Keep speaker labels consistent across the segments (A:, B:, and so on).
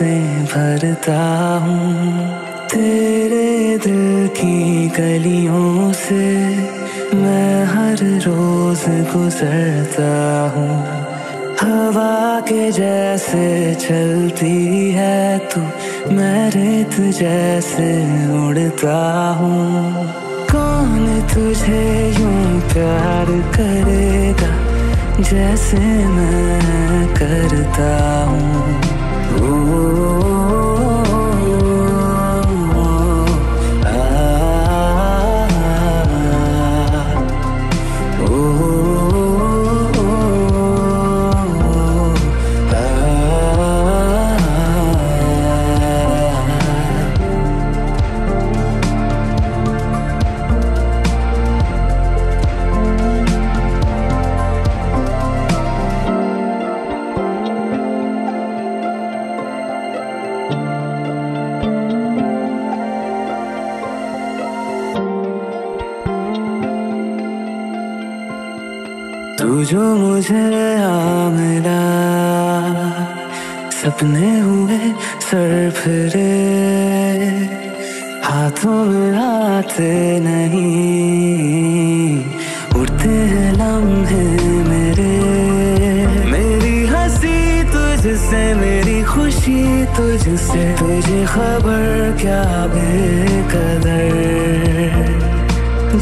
A: साँसें भरता हूँ। तेरे दिल की गलियों से मैं हर रोज गुजरता हूँ। हवा के जैसे चलती है तू, मैं रेत जैसे उड़ता हूँ। कौन तुझे यूँ प्यार करेगा, जैसे मैं करता हूँ?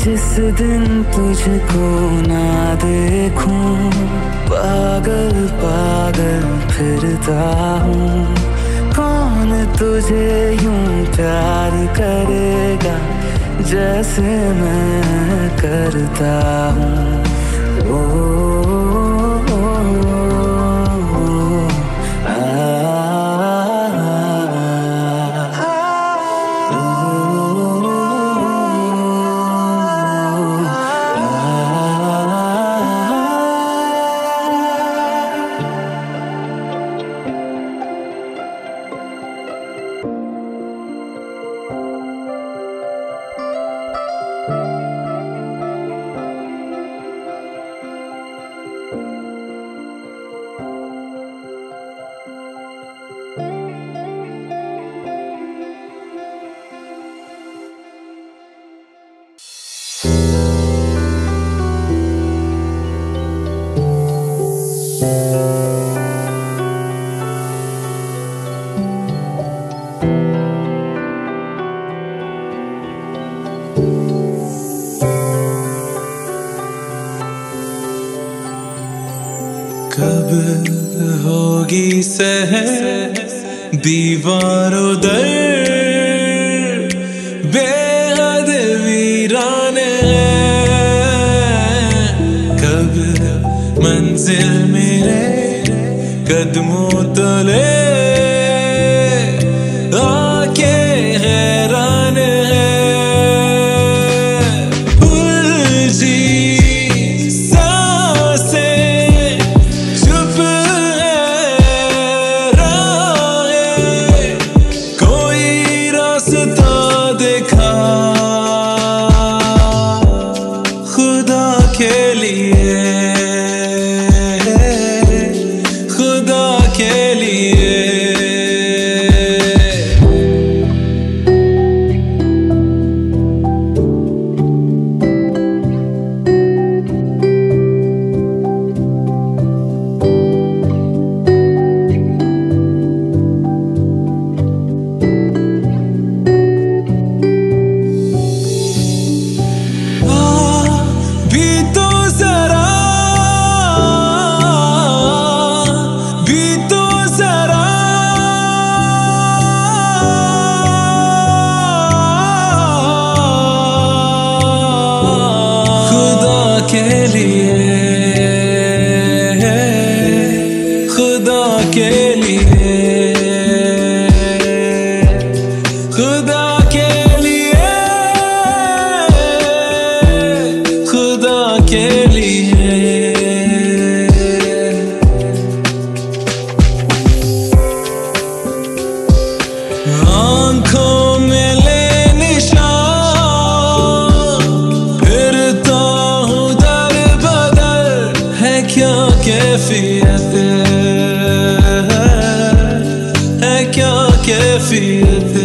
A: जिस दिन तुझको ना देखूँ पागल पागल फिरता हूँ। कौन तुझे यूँ प्यार करेगा जैसे मैं करता हूँ? ओ,
B: सह दीवारों दर बेहद वीरान कब मंजिल मेरे कदमों तले kefi eder E kjo ke
C: eder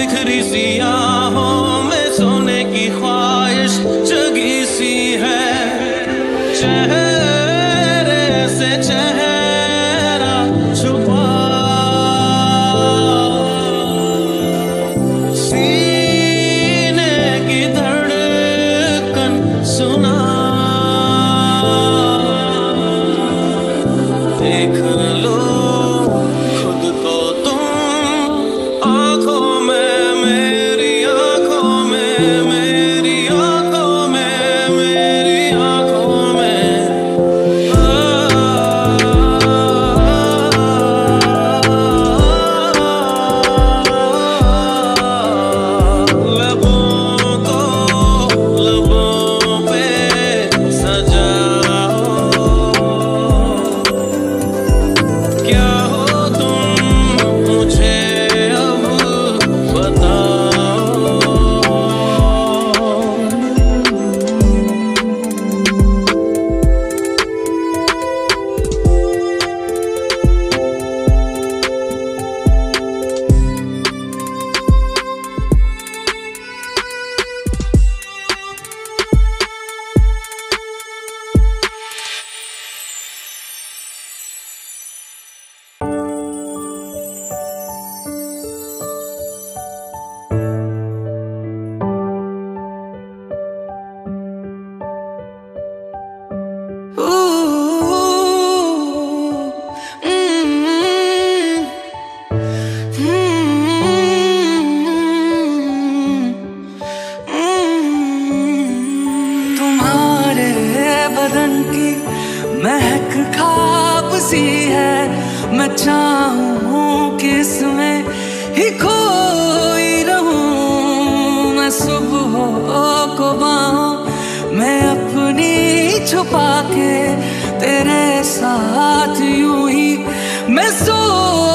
C: में मेरी आँख
A: मैं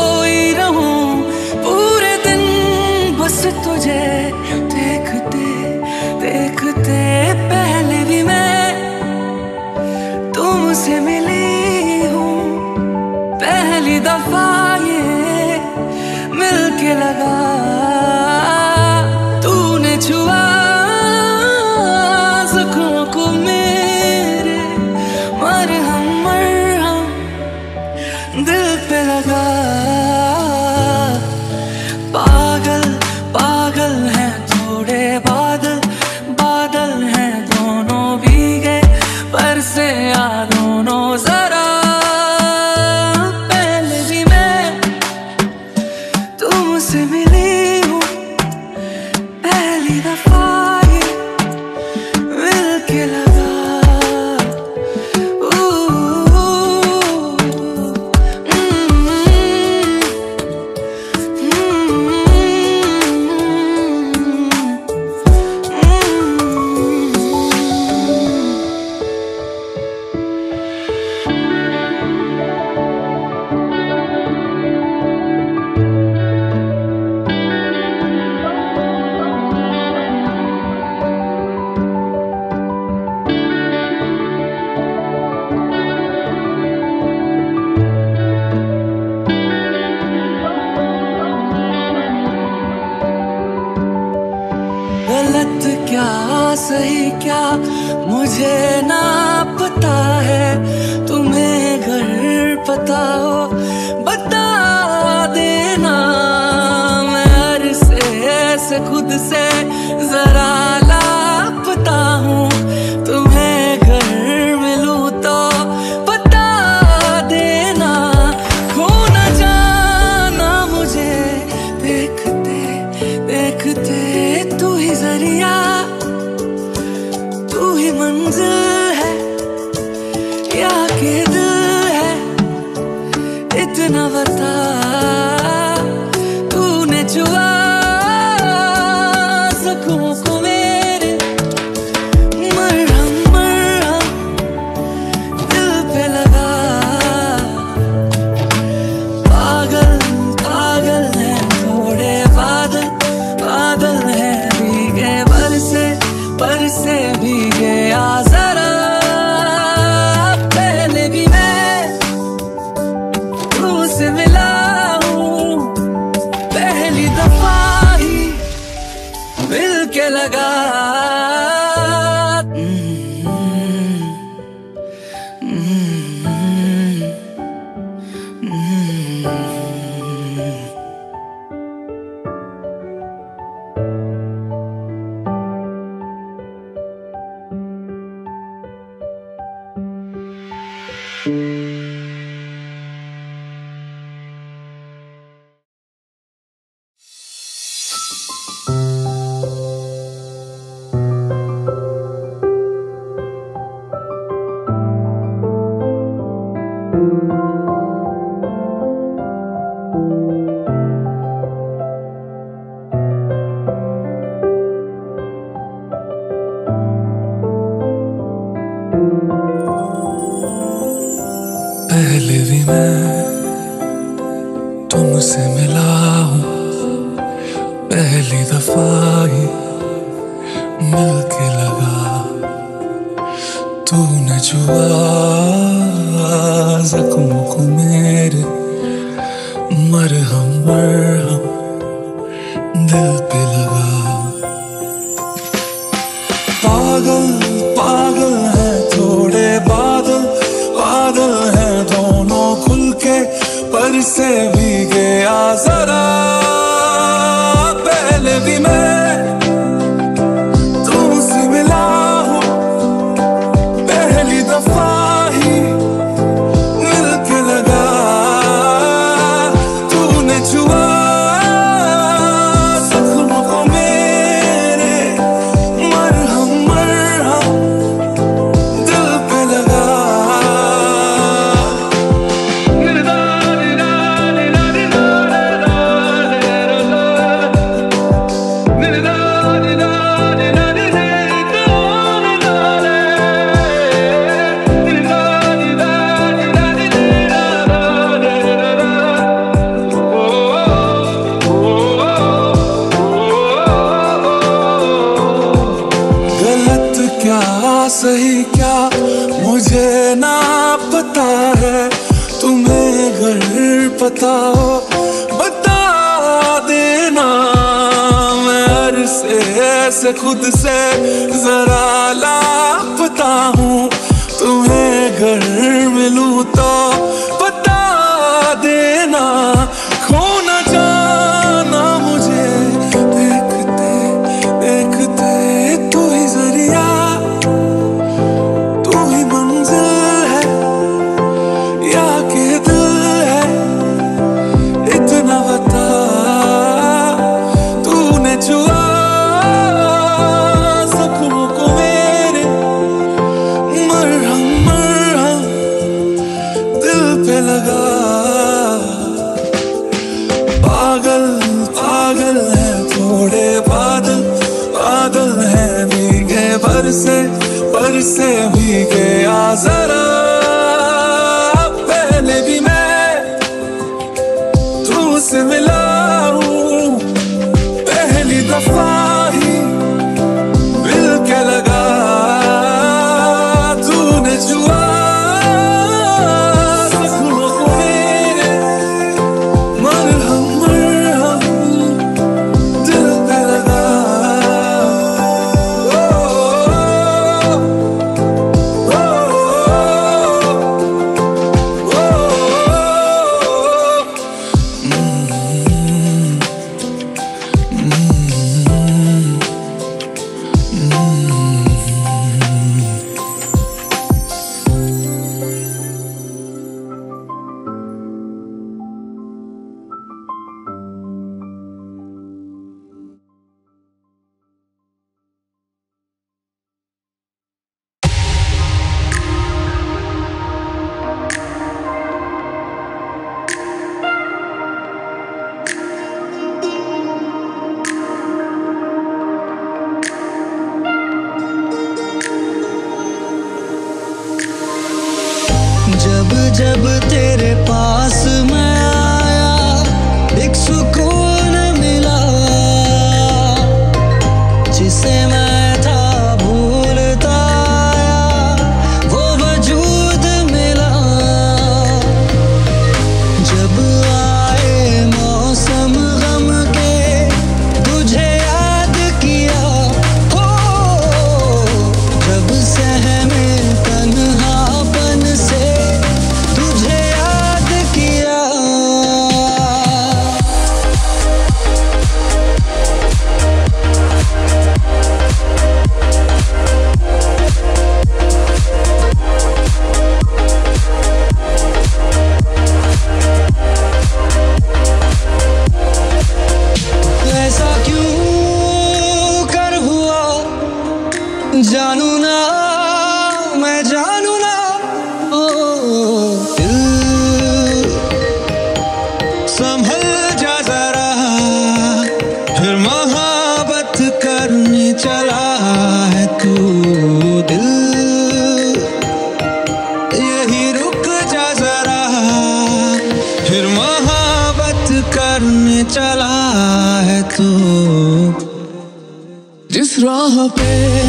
A: जिस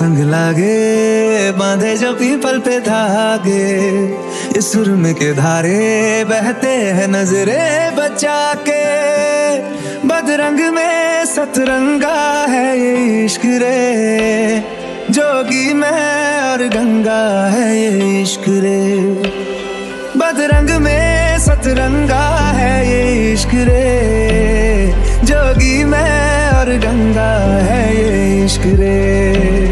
A: संग लागे, बांधे जो पीपल पे धागे। इस सुरम के धारे बहते हैं नजरे बचा के। बदरंग में सतरंगा है ये इश्क रे। जोगी मैं और गंगा है ये इश्क रे। बदरंग में सतरंगा है ये इश्क रे। जोगी मैं और गंगा है ये इश्क रे।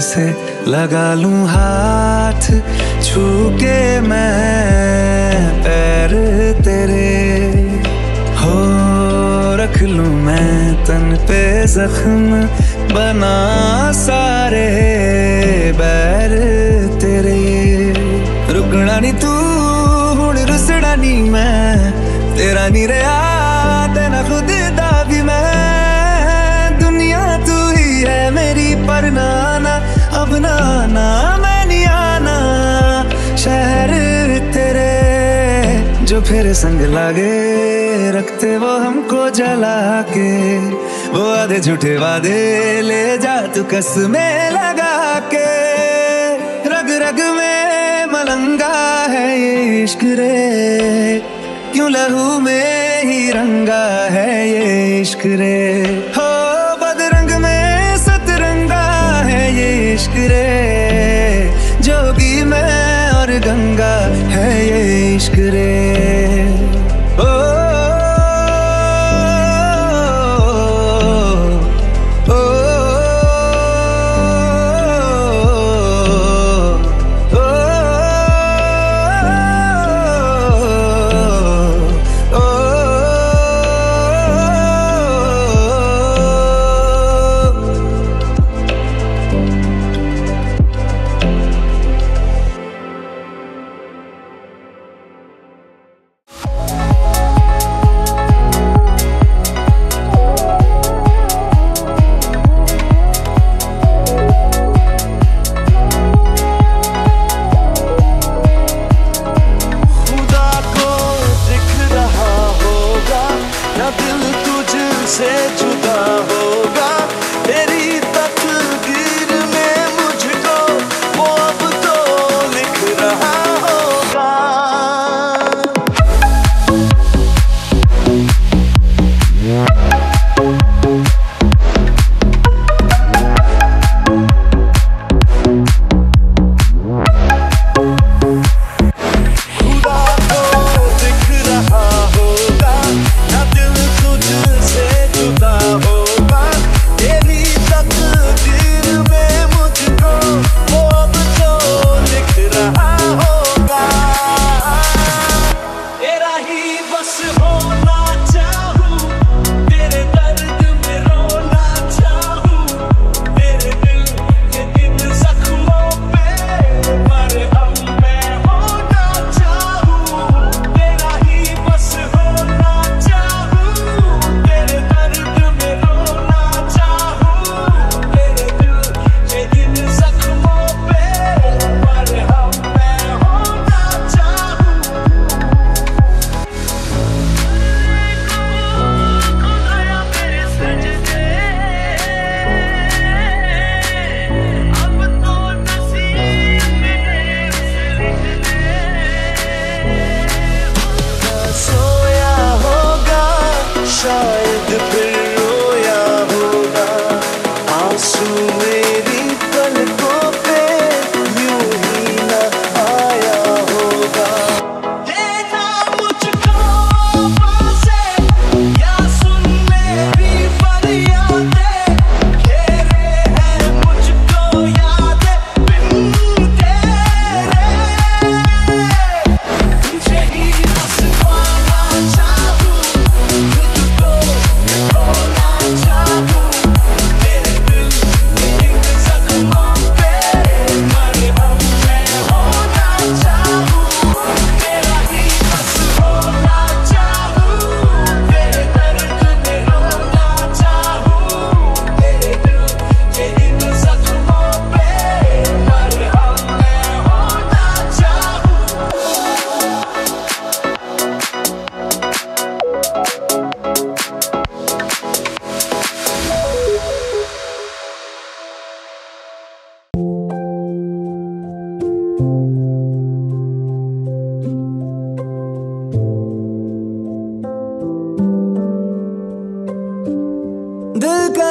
A: से लगा लूँ हाथ छू के मैं पैर तेरे। हो, रख लूँ मैं तन पे जख्म, बना सारे बैर तेरे। रुकना नहीं तू हूँ रुसड़ा नहीं मैं, तेरा नहीं रहा तेना खुद फिर संग लागे, रखते वो हमको जला के वो आधे झूठे वादे ले जा तू कस में लगा के रग रग में मलंगा है ये इश्क रे। क्यों लहू में ही रंगा है ये इश्क रे? हो बदरंग में सतरंगा है ये इश्क रे। जोगी मैं और गंगा है ये इश्क रे।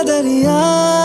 A: That he I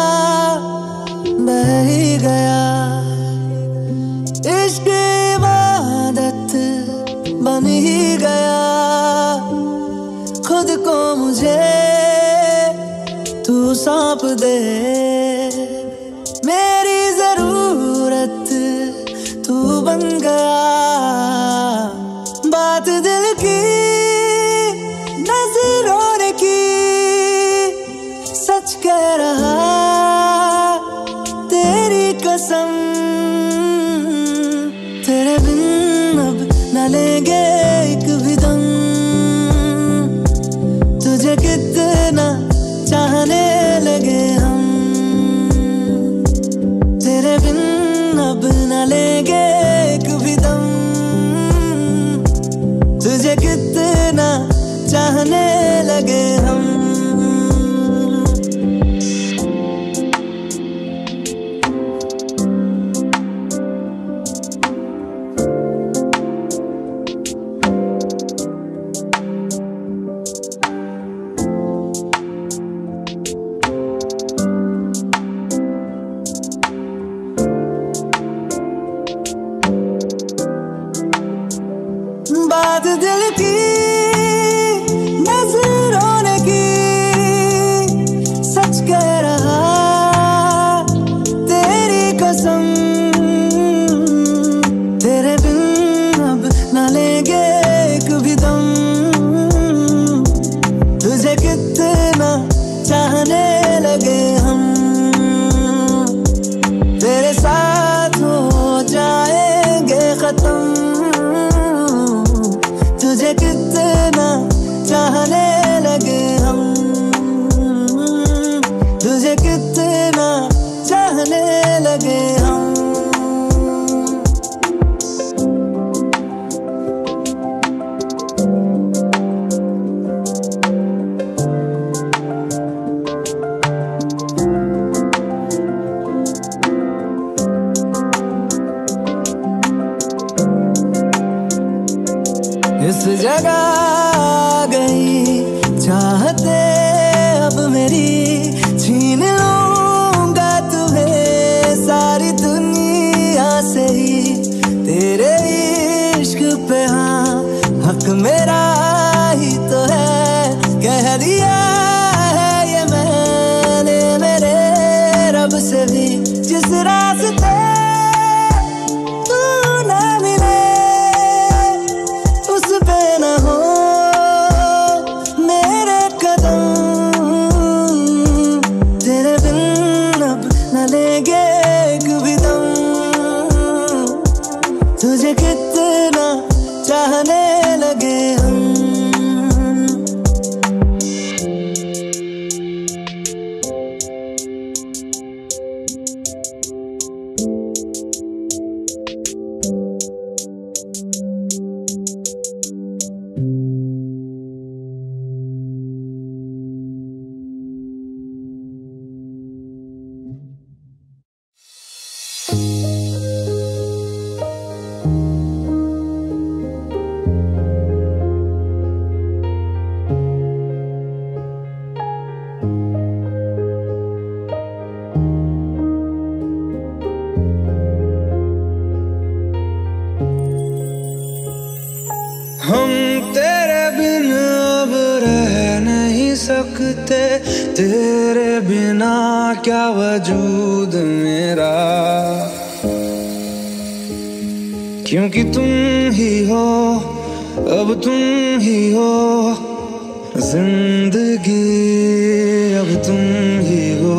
A: तुम ही हो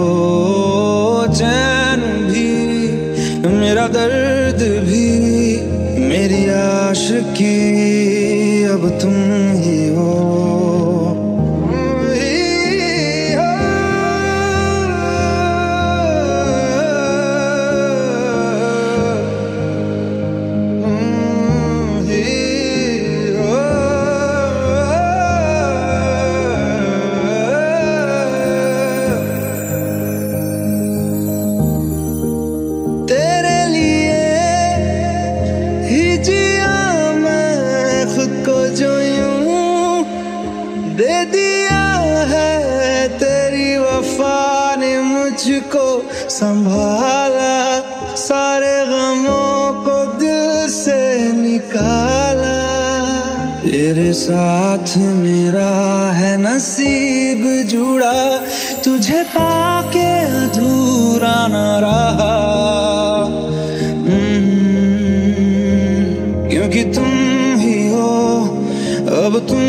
A: चैन भी मेरा दर्द भी मेरी आशिकी। साथ मेरा है नसीब जुड़ा, तुझे पाके अधूरा न रहा। हम्म, क्योंकि तुम ही हो, अब तुम